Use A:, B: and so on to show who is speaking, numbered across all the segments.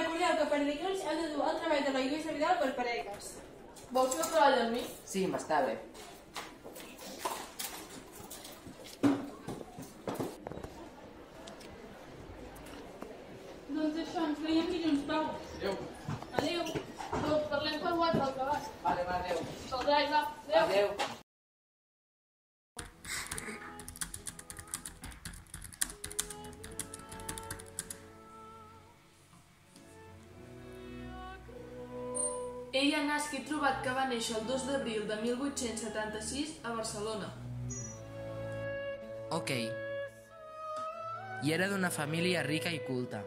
A: Recordeu que per dilluns heu de dur el treball de la Lluïsa Vidal per parelles.
B: Vols fer el treball amb mi?
C: Sí, m'està bé.
B: Doncs això, ens veiem dilluns, Pau.
C: Adéu.
B: Adéu. Doncs parlem per WhatsApp, que vas.
C: Vale, va, adéu.
B: Caldrà, va. Adéu.
C: Adéu.
B: Ella Nasc i trobat que va néixer el 2 d'abril de 1876 a Barcelona.
D: Ok. I era d'una família rica i culta.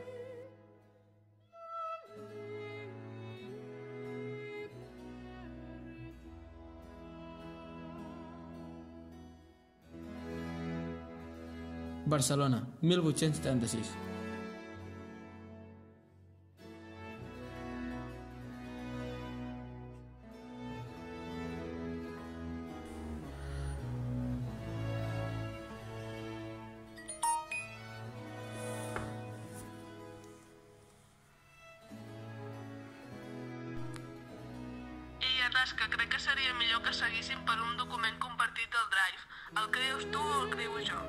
E: Barcelona, 1836.
B: Ei, Arrasca, crec que seria millor que seguíssim per un document compartit del Drive. El creus tu o el creu jo?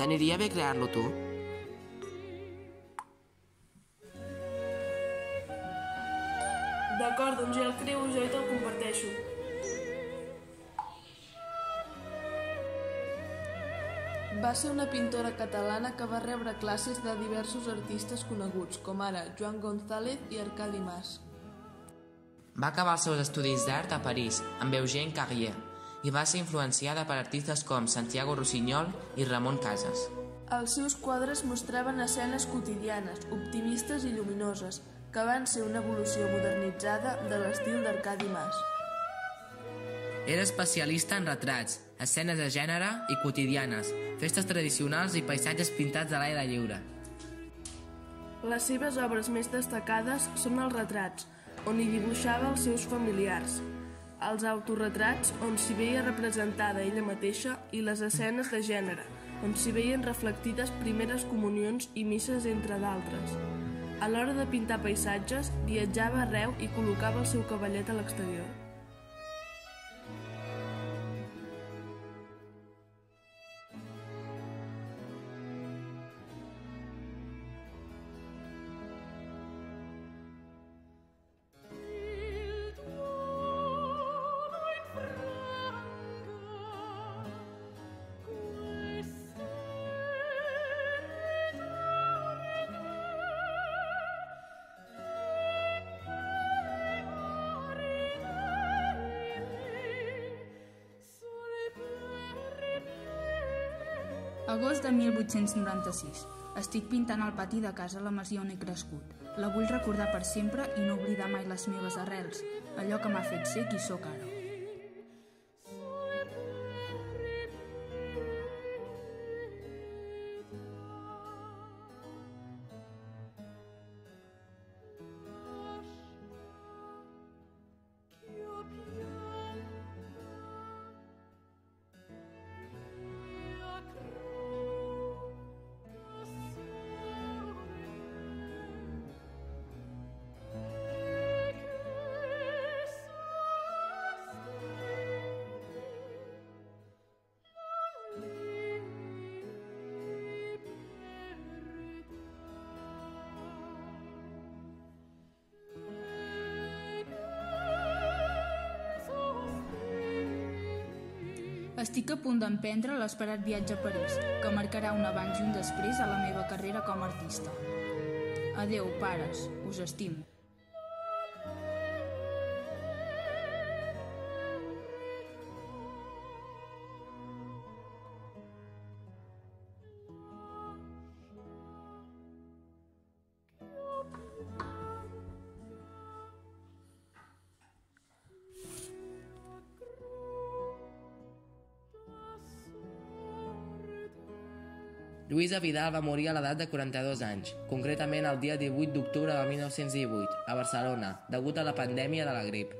D: T'aniria bé crear-lo tu?
B: D'acord, doncs ja el creu jo i te'l comparteixo. Va ser una pintora catalana que va rebre classes de diversos artistes coneguts, com ara Joan González i Arcadi Mas.
D: Va acabar els seus estudis d'art a París, amb Eugène Carrier, i va ser influenciada per artistes com Santiago Rossinyol i Ramon Casas.
B: Els seus quadres mostraven escenes quotidianes, optimistes i lluminoses, que van ser una evolució modernitzada de l'estil d'Arcadi Mas.
D: Era especialista en retrats, escenes de gènere i quotidianes, festes tradicionals i paisatges pintats a l'aire lliure.
B: Les seves obres més destacades són els retrats, on hi dibuixava els seus familiars, els autorretrats, on s'hi veia representada ella mateixa, i les escenes de gènere, on s'hi veien reflectides primeres comunions i misses entre d'altres. A l'hora de pintar paisatges, viatjava arreu i col·locava el seu cavallet a l'exterior.
F: Agost de 1896. Estic pintant al pati de casa la masia on he crescut. La vull recordar per sempre i no oblidar mai les meves arrels, allò que m'ha fet ser qui sóc ara. Estic a punt d'emprendre l'esperat viatge a París, que marcarà un abans i un després a la meva carrera com a artista. Adeu, pares, us estimo.
D: Lluïsa Vidal va morir a l'edat de 42 anys, concretament el dia 18 d'octubre de 1918, a Barcelona, degut a la pandèmia de la grip.